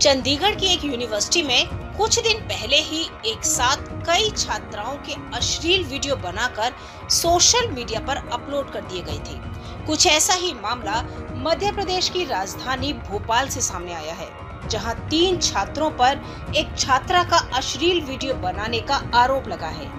चंडीगढ़ की एक यूनिवर्सिटी में कुछ दिन पहले ही एक साथ कई छात्राओं के अश्लील वीडियो बनाकर सोशल मीडिया पर अपलोड कर दिए गए थे। कुछ ऐसा ही मामला मध्य प्रदेश की राजधानी भोपाल से सामने आया है, जहाँ तीन छात्रों पर एक छात्रा का अश्लील वीडियो बनाने का आरोप लगा है।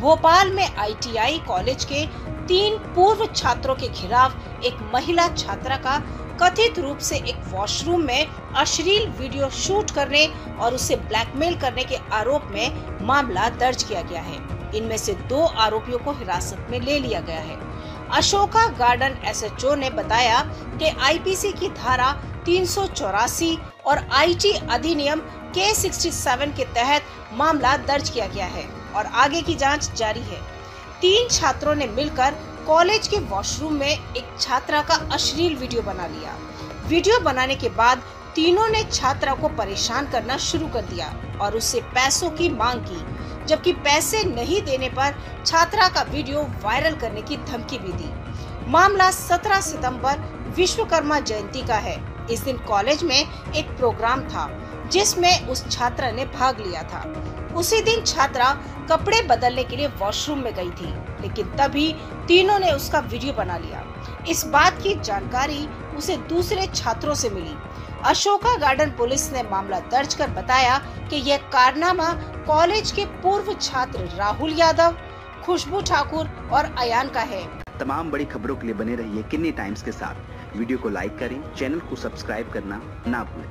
भोपाल में आईटीआई कॉलेज के तीन पूर्व छात्रों के खिलाफ एक महिला छात्रा का कथित रूप से एक वॉशरूम में अश्लील वीडियो शूट करने और उसे ब्लैकमेल करने के आरोप में मामला दर्ज किया गया है। इनमें से दो आरोपियों को हिरासत में ले लिया गया है। अशोका गार्डन एसएचओ ने बताया कि आईपीसी की धारा तीन सौ चौरासी और आईटी अधिनियम के 67 के तहत मामला दर्ज किया गया है और आगे की जाँच जारी है। तीन छात्रों ने मिलकर कॉलेज के वॉशरूम में एक छात्रा का अश्लील वीडियो बना लिया। वीडियो बनाने के बाद तीनों ने छात्रा को परेशान करना शुरू कर दिया और उससे पैसों की मांग की, जबकि पैसे नहीं देने पर छात्रा का वीडियो वायरल करने की धमकी भी दी। मामला 17 सितंबर विश्वकर्मा जयंती का है। इस दिन कॉलेज में एक प्रोग्राम था। जिसमें उस छात्रा ने भाग लिया था। उसी दिन छात्रा कपड़े बदलने के लिए वॉशरूम में गई थी, लेकिन तभी तीनों ने उसका वीडियो बना लिया। इस बात की जानकारी उसे दूसरे छात्रों से मिली। अशोका गार्डन पुलिस ने मामला दर्ज कर बताया कि यह कारनामा कॉलेज के पूर्व छात्र राहुल यादव, खुशबू ठाकुर और अयान का है। तमाम बड़ी खबरों के लिए बने रहिए किन्नी टाइम्स के साथ। वीडियो को लाइक करें, चैनल को सब्सक्राइब करना ना भूलें।